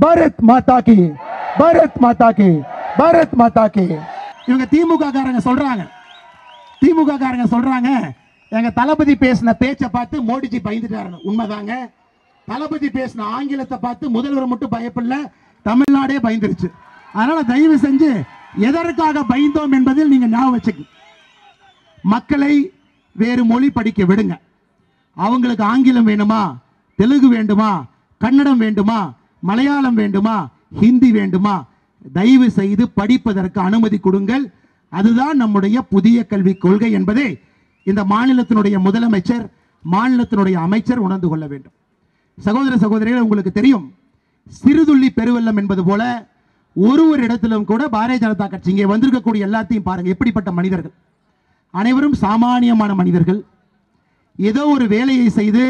பாரத் மாதா கி பாரத் மாதா கி பாரத் மாதா கி. இவங்க திமுக காரங்க சொல்றாங்க. திமுக காரங்க சொல்றாங்க. எங்க தளபதி பேசின பேச்சை பார்த்து மோடிஜி பயந்துட்டாரு உண்மைதாங்க. தளபதி பேசின ஆங்கிலத்தை பார்த்து முதல்வர் மட்டும் பயப்படல தமிழ்நாடே பயந்துருச்சு. அதனால தயவு செஞ்சு எதற்காக பயந்தோம் என்பதில் நீங்க ஞாபகம் வச்சுக்க மக்களை வேறு மொழி படிக்க விடுங்க. அவங்களுக்கு ஆங்கிலம் வேணுமா? தெலுங்கு வேண்டுமா? கன்னடம் வேண்டுமா? மலையாளம் வேண்டுமா? ஹிந்தி வேண்டுமா? தயவு செய்து படிப்பதற்கு அனுமதி கொடுங்கள். அதுதான் நம்முடைய புதிய கல்விக் கொள்கை என்பதை இந்த மாநிலத்தினுடைய முதலமைச்சர் மாநிலத்தினுடைய அமைச்சர் உணர்ந்து கொள்ள வேண்டும். சகோதர சகோதரிகள் உங்களுக்கு தெரியும் சிறுதுள்ளி பெருவெல்லம் என்பது போல ஒரு ஒரு இடத்திலும் கூட பாரதிய ஜனதா கட்சி இங்கே வந்திருக்கக்கூடிய எல்லாத்தையும் பாருங்க எப்படிப்பட்ட மனிதர்கள். அனைவரும் சாமானியமான மனிதர்கள். ஏதோ ஒரு வேலையை செய்து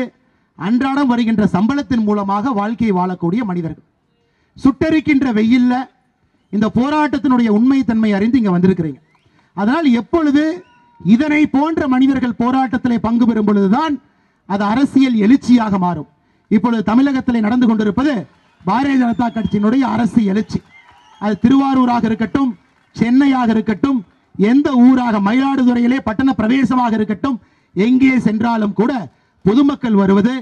அன்றாடம் வருகின்ற சம்பளத்தின் மூலமாக வாழ்க்கையை வாழக்கூடிய மனிதர்கள். சுட்டரிக்கின்ற வெயில்ல இந்த போராட்டத்தினுடைய உண்மை தன்மை அறிந்து இங்கே வந்திருக்கிறீங்க. அதனால் எப்பொழுது இதனை போன்ற மனிதர்கள் போராட்டத்திலே பங்கு பெறும் பொழுதுதான் அது அரசியல் எழுச்சியாக மாறும். இப்பொழுது தமிழகத்தில் நடந்து கொண்டிருப்பது பாரதிய ஜனதா கட்சியினுடைய அரசு எழுச்சி. அது திருவாரூராக இருக்கட்டும் சென்னையாக இருக்கட்டும் எந்த ஊராக மயிலாடுதுறையிலே பட்டண பிரவேசமாக இருக்கட்டும் எங்கே சென்றாலும் கூட பொதுமக்கள் வருவது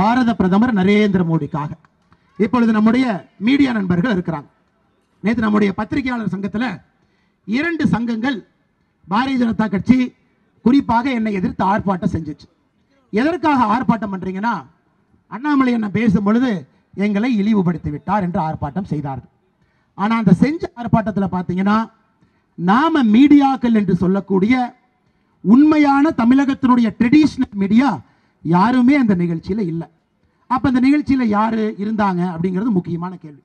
பாரத பிரதமர் நரேந்திர மோடிக்காக. இப்பொழுது நம்முடைய மீடியா நண்பர்கள் இருக்கிறாங்க. நேற்று நம்முடைய பத்திரிகையாளர் சங்கத்தில் இரண்டு சங்கங்கள் பாரதிய ஜனதா கட்சி குறிப்பாக என்னை எதிர்த்து ஆர்ப்பாட்டம் செஞ்சுச்சு. எதற்காக ஆர்ப்பாட்டம் பண்ணுறீங்கன்னா அண்ணாமலை என்ன பேசும் பொழுது எங்களை இழிவுபடுத்தி விட்டார் என்று ஆர்ப்பாட்டம் செய்தார்கள். ஆனால் அந்த செஞ்ச ஆர்ப்பாட்டத்தில் பார்த்தீங்கன்னா நாம மீடியாக்கள் என்று சொல்லக்கூடிய உண்மையான தமிழகத்தினுடைய ட்ரெடிஷ்னல் மீடியா யாருமே அந்த நிகழ்ச்சியில இல்லை. அப்ப அந்த நிகழ்ச்சியில யாரு இருந்தாங்க அப்படிங்கிறது முக்கியமான கேள்வி.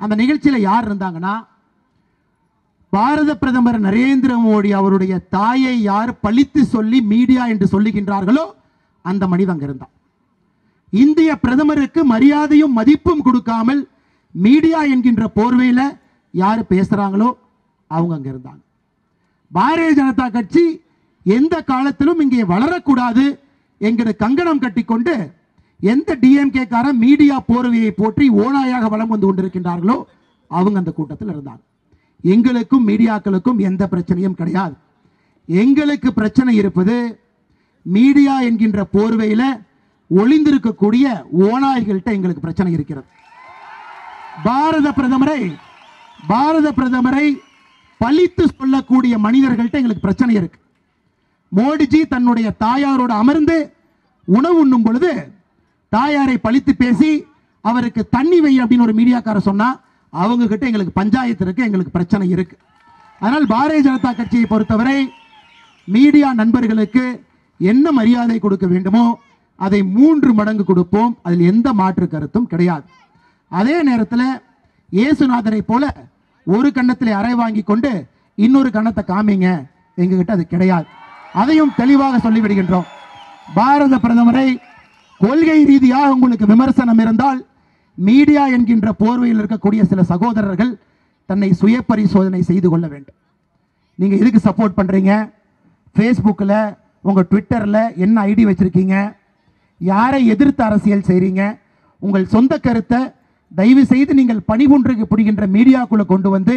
அந்த நிகழ்ச்சியில யார் இருந்தாங்கன்னா பாரத பிரதமர் நரேந்திர மோடி அவருடைய தாயை யார் பழித்து சொல்லி மீடியா என்று சொல்லுகின்றார்களோ அந்த மனிதன் அங்க இருந்தான். இந்திய பிரதமருக்கு மரியாதையும் மதிப்பும் கொடுக்காமல் மீடியா என்கின்ற போர்வையில யார் பேசுறாங்களோ அவங்க அங்க இருந்தாங்க. பாரதிய ஜனதா கட்சி எந்த காலத்திலும் இங்கே வளரக்கூடாது என்கிற கங்கணம் கட்டிக்கொண்டு எந்த டிஎம்கே காரன் மீடியா போர்வையை போற்றி ஓனாயாக வலம் வந்து கொண்டிருக்கின்றார்களோ அவங்க அந்த கூட்டத்தில் இருந்தாங்க. எங்களுக்கும் மீடியாக்களுக்கும் எந்த பிரச்சனையும் கிடையாது. எங்களுக்கு பிரச்சனை இருப்பது மீடியா என்கின்ற போர்வையில் ஒளிந்திருக்கக்கூடிய ஓநாய்கள்கிட்ட எங்களுக்கு பிரச்சனை இருக்கிறது. பாரத பிரதமரை பாரத பிரதமரை பழித்து சொல்லக்கூடிய மனிதர்கள்ட்ட எங்களுக்கு பிரச்சனை இருக்கு. மோடிஜி தன்னுடைய தாயாரோடு அமர்ந்து உணவு உண்ணும் பொழுது தாயாரை பழித்து பேசி அவருக்கு தண்ணி வை அப்படின்னு ஒரு மீடியாக்காரர் சொன்னால் அவங்க கிட்ட எங்களுக்கு பஞ்சாயத்து இருக்கு எங்களுக்கு பிரச்சனை இருக்கு. அதனால் பாரதிய ஜனதா கட்சியை பொறுத்தவரை மீடியா நண்பர்களுக்கு என்ன மரியாதை கொடுக்க வேண்டுமோ அதை மூன்று மடங்கு கொடுப்போம். அதில் எந்த மாற்று கருத்தும் கிடையாது. அதே நேரத்தில் இயேசுநாதரை போல ஒரு கன்னத்தில் அறை வாங்கி கொண்டு இன்னொரு கன்னத்தை காமிங்க எங்ககிட்ட அது கிடையாது. அதையும் தெளிவாக சொல்லிவிடுகின்றோம். பாரத பிரதமரை கொள்கை ரீதியாக உங்களுக்கு விமர்சனம் இருந்தால் மீடியா என்கின்ற போர்வையில் இருக்கக்கூடிய சில சகோதரர்கள் தன்னை சுய பரிசோதனை செய்து கொள்ள வேண்டும். நீங்கள் எதுக்கு சப்போர்ட் பண்ணுறீங்க ஃபேஸ்புக்கில் உங்கள் ட்விட்டரில் என்ன ஐடி வச்சுருக்கீங்க? யாரை எதிர்த்து அரசியல் செய்கிறீங்க உங்கள் சொந்த கருத்தை தயவு செய்து நீங்கள் பணிபுன்றுக்கு புரிகின்ற மீடியாக்குள்ளே கொண்டு வந்து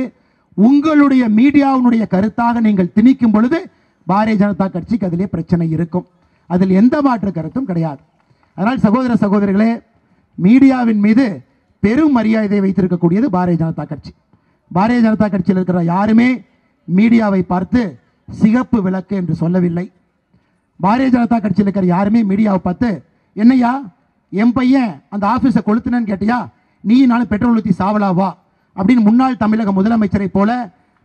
உங்களுடைய மீடியாவினுடைய கருத்தாக நீங்கள் திணிக்கும் பொழுது பாரதிய ஜனதா கட்சிக்கு அதிலே பிரச்சனை இருக்கும். அதில் எந்த மாற்று கருத்தும் கிடையாது. அதனால் சகோதர சகோதரிகளே மீடியாவின் மீது பெரும் மரியாதை வைத்திருக்கக்கூடியது பாரதிய ஜனதா கட்சி. பாரதிய ஜனதா கட்சியில் இருக்கிற யாருமே மீடியாவை பார்த்து சிகப்பு விளக்கு என்று சொல்லவில்லை. பாரதிய ஜனதா கட்சியில் இருக்கிற யாருமே மீடியாவை பார்த்து என்னையா என் பையன் அந்த ஆஃபீஸை கொளுத்துனன்னு கேட்டியா? நீ நானும் பெட்ரோல் ஊற்றி சாவலாவா அப்படின்னு முன்னாள் தமிழக முதலமைச்சரை போல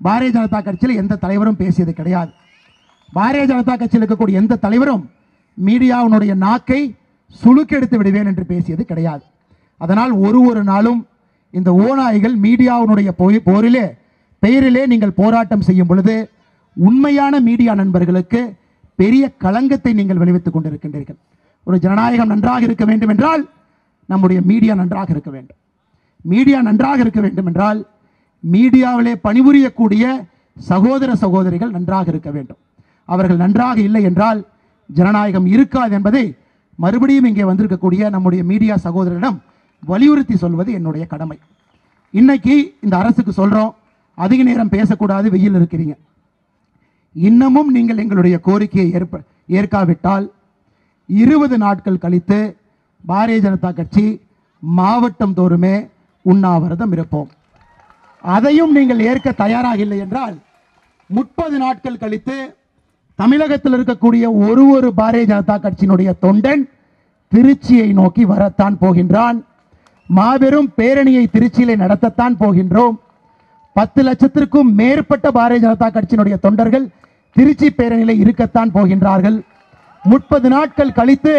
பாரதிய ஜனதா கட்சியில் எந்த தலைவரும் பேசியது கிடையாது. பாரதிய ஜனதா கட்சியில் இருக்கக்கூடிய எந்த தலைவரும் மீடியாவினுடைய நாக்கை சுளுக்கெடுத்து விடுவேன் என்று பேசியது கிடையாது. அதனால் ஒரு ஒரு நாளும் இந்த ஓநாய்கள் மீடியாவினுடைய போய்- போரிலே பெயரிலே நீங்கள் போராட்டம் செய்யும் பொழுது உண்மையான மீடியா நண்பர்களுக்கு பெரிய களங்கத்தை நீங்கள் விளைவித்துக் கொண்டிருக்கின்றீர்கள். ஒரு ஜனநாயகம் நன்றாக இருக்க வேண்டும் என்றால் நம்முடைய மீடியா நன்றாக இருக்க வேண்டும். மீடியா நன்றாக இருக்க வேண்டும் என்றால் மீடியாவிலே பணிபுரியக்கூடிய சகோதர சகோதரிகள் நன்றாக இருக்க வேண்டும். அவர்கள் நன்றாக இல்லை என்றால் ஜனநாயகம் இருக்காது என்பதை மறுபடியும் இங்கே வந்திருக்கக்கூடிய நம்முடைய மீடியா சகோதரரிடம் வலியுறுத்தி சொல்வது என்னுடைய கடமை. இன்னைக்கு இந்த அரசுக்கு சொல்கிறோம் அதிக நேரம் பேசக்கூடாது வெயில் இருக்கிறீங்க. இன்னமும் நீங்கள் எங்களுடைய கோரிக்கையை ஏற்ப ஏற்காவிட்டால் இருபது நாட்கள் கழித்து பாரதிய ஜனதா கட்சி மாவட்டம் தோறுமே உண்ணாவிரதம் இருப்போம். அதையும் நீங்கள் ஏற்க தயாராக இல்லை என்றால் முப்பது நாட்கள் கழித்து தமிழகத்தில் இருக்கக்கூடிய ஒரு ஒரு பாரதிய ஜனதா கட்சியினுடைய தொண்டன் திருச்சியை நோக்கி வரத்தான் போகின்றான். மாபெரும் பேரணியை திருச்சியிலே நடத்தத்தான் போகின்றோம். பத்து லட்சத்திற்கும் மேற்பட்ட பாரதிய ஜனதா கட்சியினுடைய தொண்டர்கள் திருச்சி பேரணியில இருக்கத்தான் போகின்றார்கள். முப்பது நாட்கள் கழித்து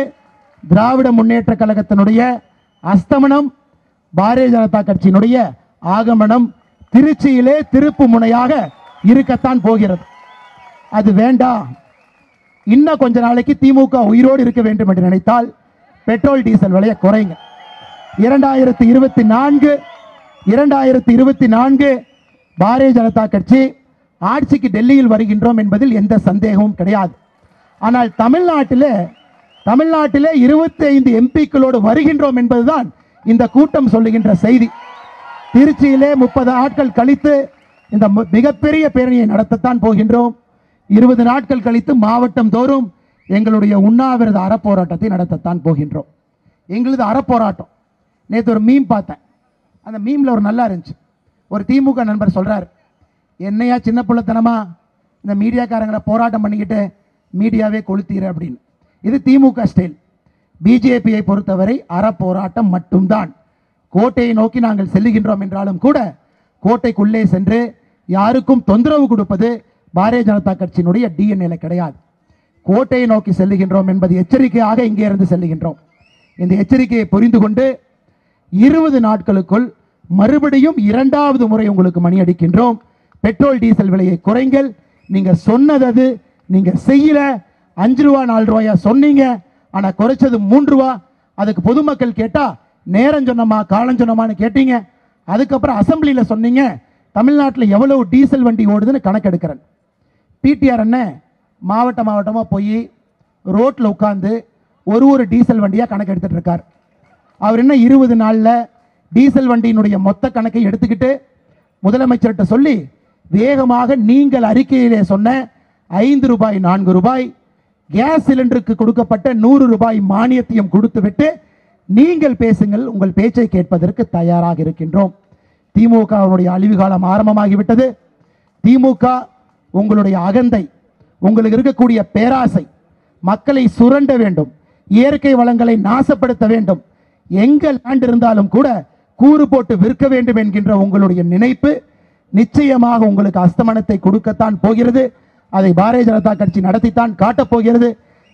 திராவிட முன்னேற்ற கழகத்தினுடைய அஸ்தமனம் பாரதிய ஜனதா கட்சியினுடைய ஆகமனம் திருச்சியிலே திருப்பு முனையாக இருக்கத்தான் போகிறது. அது வேண்டாம் இன்னும் கொஞ்ச நாளைக்கு திமுக உயிரோடு இருக்க வேண்டும் என்று நினைத்தால் பெட்ரோல் டீசல் விலையை குறைங்க. இரண்டாயிரத்தி இருபத்தி நான்கு இரண்டாயிரத்தி இருபத்தி நான்கு பாரதிய ஜனதா கட்சி ஆட்சிக்கு டெல்லியில் வருகின்றோம் என்பதில் எந்த சந்தேகமும் கிடையாது. ஆனால் தமிழ்நாட்டில் தமிழ்நாட்டிலே இருபத்தி ஐந்து எம்பிக்களோடு வருகின்றோம் என்பதுதான் இந்த கூட்டம் சொல்லுகின்ற செய்தி. திருச்சியிலே முப்பது ஆட்கள் கழித்து இந்த மிகப்பெரிய பேரணியை நடத்தத்தான் போகின்றோம். இருபது நாட்கள் கழித்து மாவட்டம் தோறும் எங்களுடைய உண்ணாவிரத அறப்போராட்டத்தை நடத்தத்தான் போகின்றோம். எங்களது அறப்போராட்டம். நேற்று ஒரு மீம் பார்த்தேன். அந்த மீமில் ஒரு நல்லா இருந்துச்சு. ஒரு திமுக நண்பர் சொல்கிறார் என்னையா சின்ன பிள்ளைத்தனமா? இந்த மீடியாக்காரங்களை போராட்டம் பண்ணிக்கிட்டு மீடியாவே கொளுத்தீர அப்படின்னு. இது திமுக ஸ்டைல் பிஜேபியை பொறுத்தவரை அறப்போராட்டம் மட்டும்தான். கோட்டையை நோக்கி நாங்கள் செல்லுகின்றோம் என்றாலும் கூட கோட்டைக்குள்ளே சென்று யாருக்கும் தொந்தரவு கொடுப்பது பாரதிய ஜனதா கட்சியினுடைய டிஎன்ஏல கிடையாது. கோட்டையை நோக்கி செல்லுகின்றோம் என்பது எச்சரிக்கையாக இங்கே இருந்து செல்லுகின்றோம். இந்த எச்சரிக்கையை புரிந்து கொண்டு இருபது நாட்களுக்குள் மறுபடியும் இரண்டாவது முறை உங்களுக்கு மணி அடிக்கின்றோம். பெட்ரோல் டீசல் விலையை குறைங்கள். நீங்க சொன்னது அது நீங்க செய்யல. அஞ்சு ரூபா நாலு ரூபாயா சொன்னீங்க. ஆனா குறைச்சது மூன்று ரூபா. அதுக்கு பொதுமக்கள் கேட்டா நேரம் சொன்னமா காலம் சொன்னமான்னு கேட்டீங்க. அதுக்கப்புறம் அசம்பிளியில் சொன்னீங்க. தமிழ்நாட்டில் எவ்வளவு டீசல் வண்டி ஓடுதுன்னு கணக்கெடுக்கிறேன். பிடிஆர் அண்ணன் மாவட்ட மாவட்டமாக போய் ரோட்டில் உட்காந்து ஒரு ஒரு டீசல் வண்டியாக கணக்கு எடுத்துகிட்டு இருக்கார். அவர் என்ன இருபது நாளில் டீசல் வண்டியினுடைய மொத்த கணக்கை எடுத்துக்கிட்டு முதலமைச்சர்கிட்ட சொல்லி வேகமாக நீங்கள் அறிக்கையிலே சொன்ன ஐந்து ரூபாய் நான்கு ரூபாய் கேஸ் சிலிண்டருக்கு கொடுக்கப்பட்ட நூறு ரூபாய் மானியத்தையும் கொடுத்துவிட்டு நீங்கள் பேசுங்கள் உங்கள் பேச்சை கேட்பதற்கு தயாராக இருக்கின்றோம். திமுகவுடைய அழிவு காலம் ஆரம்பமாகிவிட்டது. திமுக உங்களுடைய அகந்தை உங்களுக்கு இருக்கக்கூடிய பேராசை மக்களை சுரண்ட வேண்டும் இயற்கை வளங்களை நாசப்படுத்த வேண்டும். எங்க லேண்ட் இருந்தாலும் கூட கூறு போட்டு விற்க வேண்டும் என்கின்ற உங்களுடைய நினைப்பு நிச்சயமாக உங்களுக்கு அஸ்தமனத்தை கொடுக்கத்தான் போகிறது. அதை பாரதிய ஜனதா கட்சி நடத்தித்தான் காட்டப் போகிறது.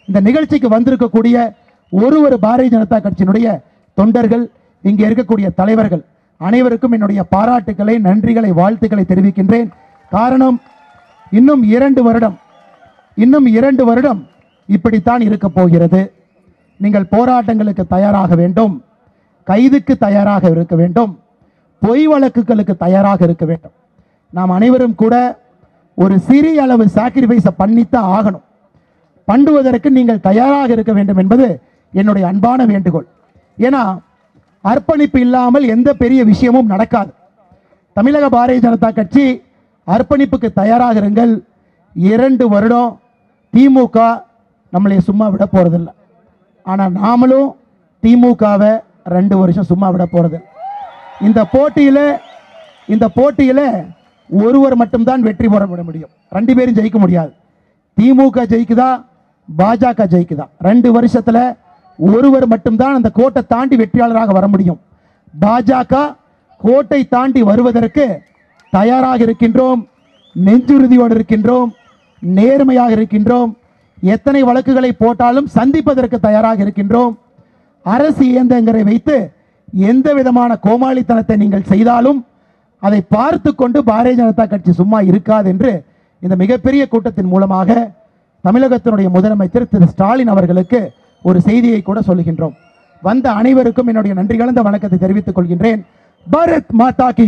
இந்த நிகழ்ச்சிக்கு வந்திருக்கக்கூடிய ஒரு ஒரு பாரதிய ஜனதா கட்சியினுடைய தொண்டர்கள் இங்கே இருக்கக்கூடிய தலைவர்கள் அனைவருக்கும் என்னுடைய பாராட்டுக்களை நன்றிகளை வாழ்த்துக்களை தெரிவிக்கின்றேன். காரணம் இன்னும் இரண்டு வருடம் இன்னும் இரண்டு வருடம் இப்படித்தான் இருக்க போகிறது. நீங்கள் போராட்டங்களுக்கு தயாராக வேண்டும் கைதுக்கு தயாராக இருக்க வேண்டும் பொய் வழக்குகளுக்கு தயாராக இருக்க வேண்டும். நாம் அனைவரும் கூட ஒரு சிறிய அளவு சாக்ரிஃபைஸை பண்ணித்தான் ஆகணும். பண்ணுவதற்கு நீங்கள் தயாராக இருக்க வேண்டும் என்பது என்னுடைய அன்பான வேண்டுகோள். ஏன்னா அர்ப்பணிப்பு இல்லாமல் எந்த பெரிய விஷயமும் நடக்காது. தமிழக பாரதிய ஜனதா கட்சி அர்ப்பணிப்புக்கு தயாராக இருங்கள் இரண்டு வருடம் திமுக நம்மளை சும்மா விட போகிறதில்ல ஆனால் நாமளும் திமுகவை ரெண்டு வருஷம் சும்மா விட போகிறது இந்த போட்டியில் இந்த போட்டியில் ஒருவர் மட்டும்தான் வெற்றி பெற விட முடியும். ரெண்டு பேரும் ஜெயிக்க முடியாது. திமுக ஜெயிக்குதா? பாஜக ஜெயிக்குதா? ரெண்டு வருஷத்தில் ஒருவர் மட்டும்தான் அந்த கோட்டை தாண்டி வெற்றியாளராக வர முடியும். பாஜக கோட்டை தாண்டி வருவதற்கு தயாராக இருக்கின்றோம் நெஞ்சுறுதியோடு இருக்கின்றோம் நேர்மையாக இருக்கின்றோம். எத்தனை வழக்குகளை போட்டாலும் சந்திப்பதற்கு தயாராக இருக்கின்றோம். அரசு இயந்திரங்களை வைத்து எந்த விதமான கோமாளித்தனத்தை நீங்கள் செய்தாலும் அதை பார்த்து கொண்டு பாரதிய ஜனதா கட்சி சும்மா இருக்காது என்று இந்த மிகப்பெரிய கூட்டத்தின் மூலமாக தமிழகத்தினுடைய முதலமைச்சர் திரு ஸ்டாலின் அவர்களுக்கு ஒரு செய்தியை கூட சொல்லுகின்றோம். வந்த அனைவருக்கும் என்னுடைய நன்றி கலந்த வணக்கத்தை தெரிவித்துக் கொள்கின்றேன். பாரத் மாதா கி.